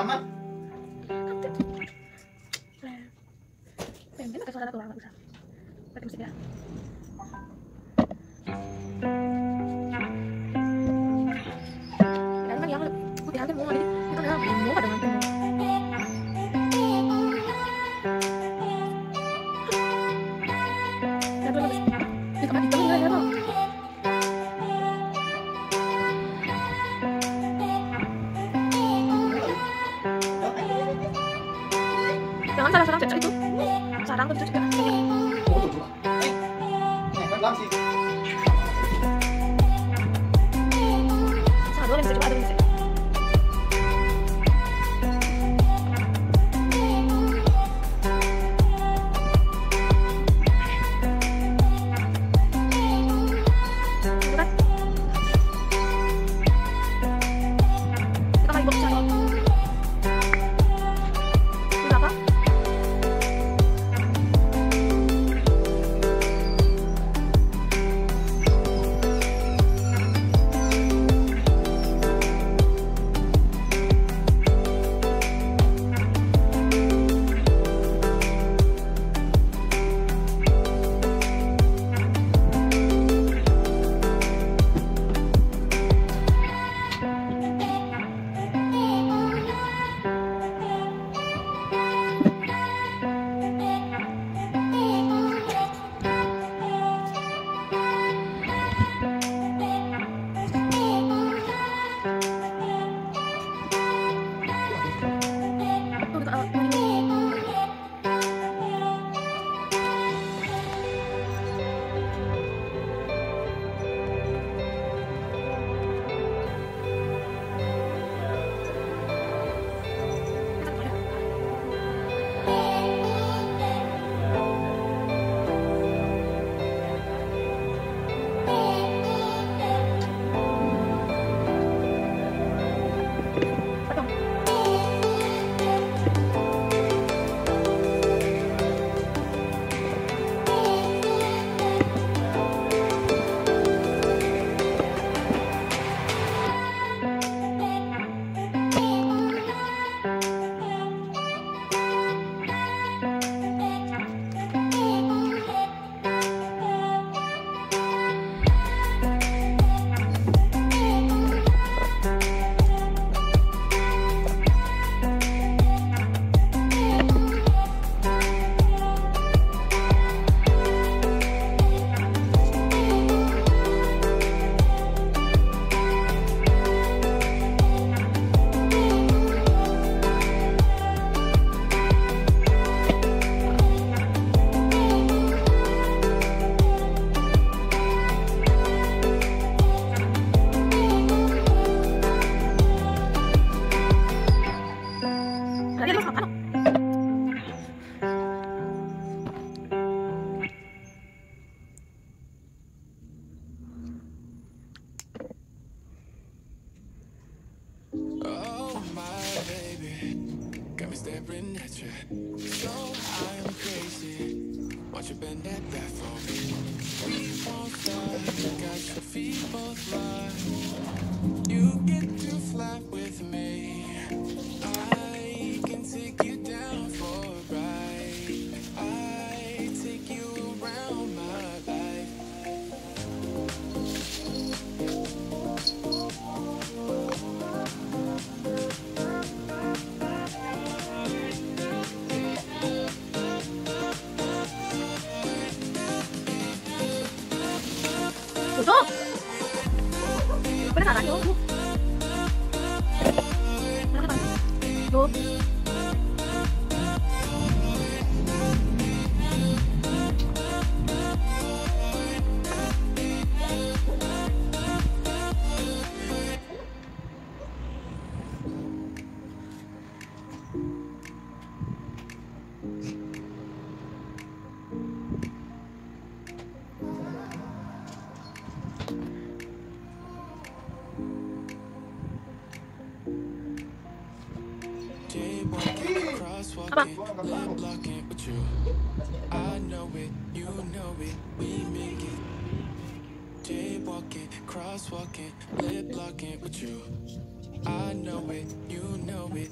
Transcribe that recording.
amat. salah sarang itu sarang itu juga. Oh, staring at you. So I'm crazy. Watch you bend that back for me. Stop, got your feet both fly. You get to fly 走回来打篮打篮球。走 I know it, you know it, we make it. Crosswalking, lip blocking with you. I know it, you know. It